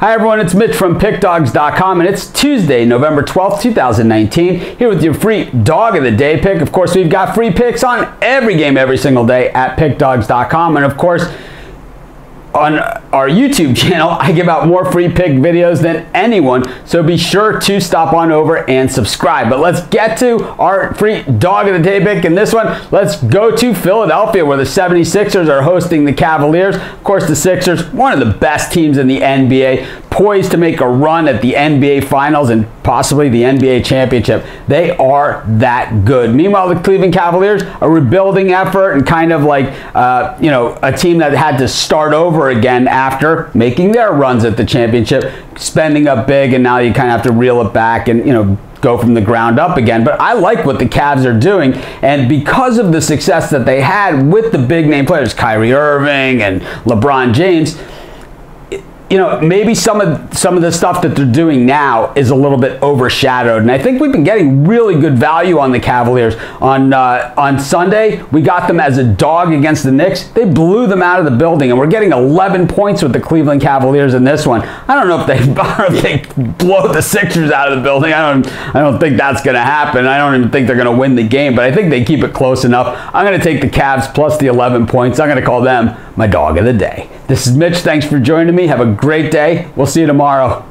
Hi everyone, it's Mitch from PickDawgz.com and it's Tuesday, November 12th, 2019. Here with your free dog of the day pick. Of course, we've got free picks on every game every single day at PickDawgz.com and of course, on our YouTube channel, I give out more free pick videos than anyone, so be sure to stop on over and subscribe. But let's get to our free dog of the day pick. In this one, let's go to Philadelphia where the 76ers are hosting the Cavaliers. Of course, the Sixers, one of the best teams in the NBA, poised to make a run at the NBA Finals and possibly the NBA Championship. They are that good. Meanwhile, the Cleveland Cavaliers, a rebuilding effort and kind of like, uh, you know, a team that had to start over again after making their runs at the championship, spending up big, and now you kind of have to reel it back and, you know, go from the ground up again. But I like what the Cavs are doing. And because of the success that they had with the big name players, Kyrie Irving and LeBron James, you know, maybe some of some of the stuff that they're doing now is a little bit overshadowed. And I think we've been getting really good value on the Cavaliers. On uh, on Sunday, we got them as a dog against the Knicks. They blew them out of the building, and we're getting 11 points with the Cleveland Cavaliers in this one. I don't know if they, if they blow the Sixers out of the building. I don't I don't think that's going to happen. I don't even think they're going to win the game, but I think they keep it close enough. I'm going to take the Cavs plus the 11 points. I'm going to call them my dog of the day. This is Mitch. Thanks for joining me. Have a great day. We'll see you tomorrow.